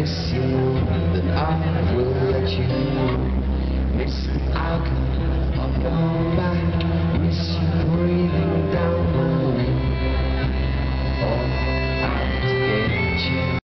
merecia.